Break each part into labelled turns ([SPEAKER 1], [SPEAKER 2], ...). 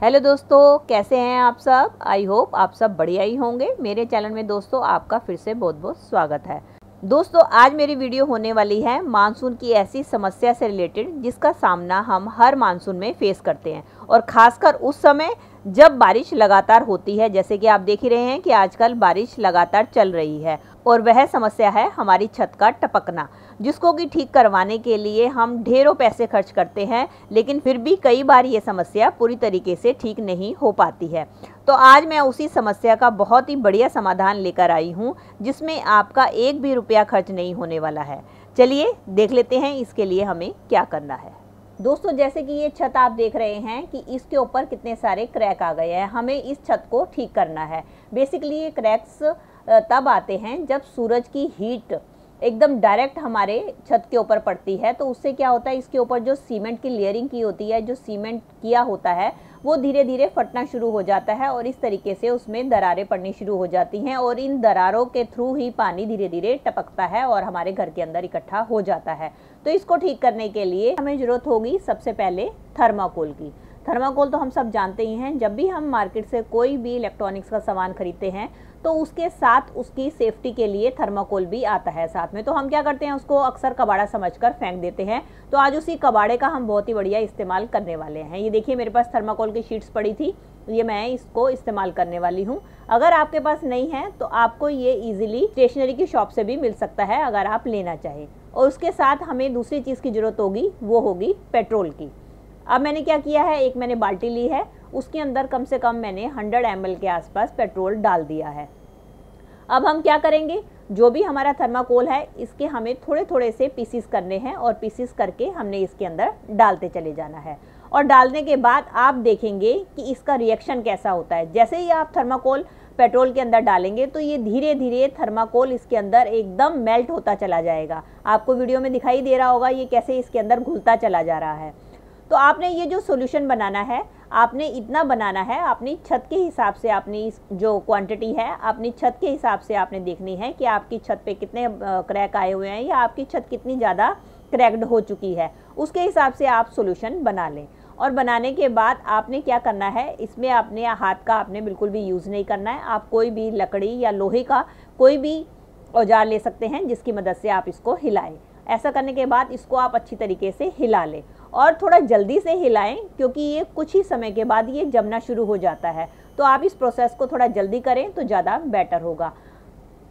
[SPEAKER 1] Hello दोस्तों, कैसे हैं आप सब? आई होप आप सब बढ़िया ही होंगे। मेरे चैनल में दोस्तों, आपका फिर से बहुत बहुत स्वागत है। दोस्तों, आज मेरी वीडियो होने वाली है मानसून की ऐसी समस्या से रिलेटेड जिसका सामना हम हर मानसून में फेस करते हैं। और ख़ासकर उस समय जब बारिश लगातार होती है, जैसे कि आप देख ही रहे हैं कि आजकल बारिश लगातार चल रही है और वह समस्या है हमारी छत का टपकना। जिसको कि ठीक करवाने के लिए हम ढेरों पैसे खर्च करते हैं, लेकिन फिर भी कई बार ये समस्या पूरी तरीके से ठीक नहीं हो पाती है। तो आज मैं उसी समस्या का बहुत ही बढ़िया समाधान लेकर आई हूँ, जिसमें आपका एक भी रुपया खर्च नहीं होने वाला है। चलिए देख लेते हैं इसके लिए हमें क्या करना है। दोस्तों, जैसे कि ये छत आप देख रहे हैं कि इसके ऊपर कितने सारे क्रैक आ गए हैं, हमें इस छत को ठीक करना है। बेसिकली ये क्रैक्स तब आते हैं जब सूरज की हीट एकदम डायरेक्ट हमारे छत के ऊपर पड़ती है तो उससे क्या होता है, इसके ऊपर जो सीमेंट की लेयरिंग की होती है, जो सीमेंट किया होता है, वो धीरे धीरे फटना शुरू हो जाता है और इस तरीके से उसमें दरारें पड़नी शुरू हो जाती हैं और इन दरारों के थ्रू ही पानी धीरे धीरे टपकता है और हमारे घर के अंदर इकट्ठा हो जाता है। तो इसको ठीक करने के लिए हमें ज़रूरत होगी सबसे पहले थर्माकोल की। थर्माकोल तो हम सब जानते ही हैं। जब भी हम मार्केट से कोई भी इलेक्ट्रॉनिक्स का सामान खरीदते हैं तो उसके साथ उसकी सेफ्टी के लिए थर्माकोल भी आता है साथ में। तो हम क्या करते हैं, उसको अक्सर कबाड़ा समझकर फेंक देते हैं। तो आज उसी कबाड़े का हम बहुत ही बढ़िया इस्तेमाल करने वाले हैं। ये देखिए, मेरे पास थर्माकोल की शीट्स पड़ी थी, ये मैं इसको इस्तेमाल करने वाली हूँ। अगर आपके पास नहीं है तो आपको ये इजीली स्टेशनरी की शॉप से भी मिल सकता है, अगर आप लेना चाहें। और उसके साथ हमें दूसरी चीज़ की ज़रूरत होगी, वो होगी पेट्रोल की। अब मैंने क्या किया है? एक मैंने बाल्टी ली है। उसके अंदर कम से कम मैंने 100 एम के आसपास पेट्रोल डाल दिया है। अब हम क्या करेंगे? जो भी हमारा थर्माकोल है, इसके हमें थोड़े थोड़े से पीसीस करने हैं और पीसीस करके हमने इसके अंदर डालते चले जाना है। और डालने के बाद आप देखेंगे कि इसका रिएक्शन कैसा होता है। जैसे ही आप थर्माकोल पेट्रोल के अंदर डालेंगे तो ये धीरे धीरे थर्माकोल इसके अंदर एकदम मेल्ट होता चला जाएगा। आपको वीडियो में दिखाई दे रहा होगा ये कैसे इसके अंदर घुलता चला जा रहा है। तो आपने ये जो सोल्यूशन बनाना है, आपने इतना बनाना है, अपनी छत के हिसाब से अपनी जो क्वांटिटी है, अपनी छत के हिसाब से आपने देखनी है कि आपकी छत पे कितने क्रैक आए हुए हैं या आपकी छत कितनी ज़्यादा क्रैक्ड हो चुकी है। उसके हिसाब से आप सोल्यूशन बना लें। और बनाने के बाद आपने क्या करना है, इसमें अपने हाथ का आपने बिल्कुल भी यूज़ नहीं करना है। आप कोई भी लकड़ी या लोहे का कोई भी औज़ार ले सकते हैं जिसकी मदद से आप इसको हिलाएँ। ऐसा करने के बाद इसको आप अच्छी तरीके से हिला लें। और थोड़ा जल्दी से हिलाएँ, क्योंकि ये कुछ ही समय के बाद ये जमना शुरू हो जाता है। तो आप इस प्रोसेस को थोड़ा जल्दी करें तो ज़्यादा बेटर होगा।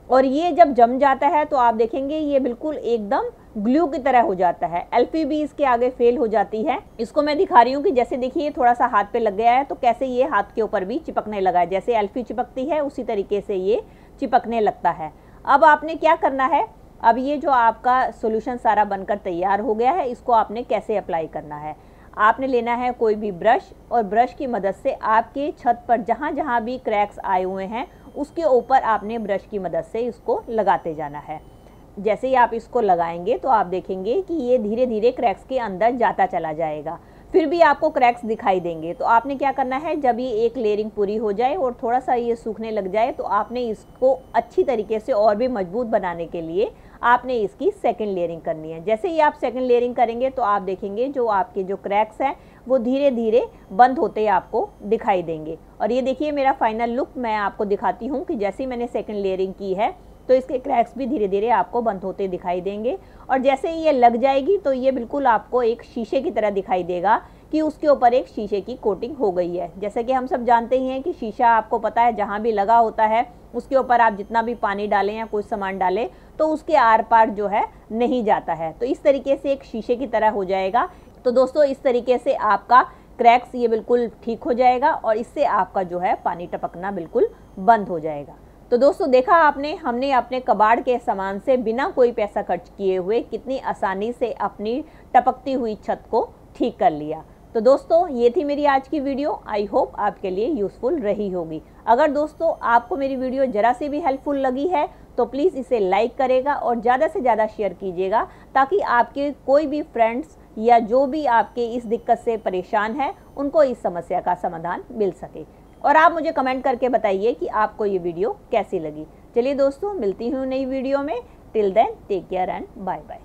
[SPEAKER 1] और ये जब जम जाता है तो आप देखेंगे ये बिल्कुल एकदम ग्लू की तरह हो जाता है। एल्फी भी इसके आगे फेल हो जाती है। इसको मैं दिखा रही हूँ कि जैसे देखिए थोड़ा सा हाथ पे लग गया है तो कैसे ये हाथ के ऊपर भी चिपकने लगा है। जैसे एल्फी चिपकती है, उसी तरीके से ये चिपकने लगता है। अब आपने क्या करना है? अब ये जो आपका सोल्यूशन सारा बनकर तैयार हो गया है, इसको आपने कैसे अप्लाई करना है? आपने लेना है कोई भी ब्रश और ब्रश की मदद से आपके छत पर जहाँ जहाँ भी क्रैक्स आए हुए हैं, उसके ऊपर आपने ब्रश की मदद से इसको लगाते जाना है। जैसे ही आप इसको लगाएँगे तो आप देखेंगे कि ये धीरे धीरे क्रैक्स के अंदर जाता चला जाएगा। फिर भी आपको क्रैक्स दिखाई देंगे। तो आपने क्या करना है, जब ये एक लेयरिंग पूरी हो जाए और थोड़ा सा ये सूखने लग जाए तो आपने इसको अच्छी तरीके से और भी मज़बूत बनाने के लिए आपने इसकी सेकेंड लेयरिंग करनी है। जैसे ही आप सेकेंड लेयरिंग करेंगे तो आप देखेंगे जो आपके जो क्रैक्स हैं, वो धीरे धीरे बंद होते आपको दिखाई देंगे। और ये देखिए मेरा फाइनल लुक मैं आपको दिखाती हूँ कि जैसे ही मैंने सेकेंड लेयरिंग की है तो इसके क्रैक्स भी धीरे धीरे आपको बंद होते दिखाई देंगे। और जैसे ही ये लग जाएगी तो ये बिल्कुल आपको एक शीशे की तरह दिखाई देगा। कि उसके ऊपर एक शीशे की कोटिंग हो गई है। जैसे कि हम सब जानते ही हैं कि शीशा आपको पता है, जहाँ भी लगा होता है, उसके ऊपर आप जितना भी पानी डालें या कोई सामान डालें तो उसके आर पार जो है नहीं जाता है। तो इस तरीके से एक शीशे की तरह हो जाएगा। तो दोस्तों, इस तरीके से आपका क्रैक्स ये बिल्कुल ठीक हो जाएगा और इससे आपका जो है पानी टपकना बिल्कुल बंद हो जाएगा। तो दोस्तों, देखा आपने, हमने अपने कबाड़ के सामान से बिना कोई पैसा खर्च किए हुए कितनी आसानी से अपनी टपकती हुई छत को ठीक कर लिया। तो दोस्तों, ये थी मेरी आज की वीडियो। आई होप आपके लिए यूज़फुल रही होगी। अगर दोस्तों, आपको मेरी वीडियो ज़रा सी भी हेल्पफुल लगी है तो प्लीज़ इसे लाइक करेगा और ज़्यादा से ज़्यादा शेयर कीजिएगा, ताकि आपके कोई भी फ्रेंड्स या जो भी आपके इस दिक्कत से परेशान है, उनको इस समस्या का समाधान मिल सके। और आप मुझे कमेंट करके बताइए कि आपको ये वीडियो कैसी लगी। चलिए दोस्तों, मिलती हूँ नई वीडियो में। Till then take care and bye bye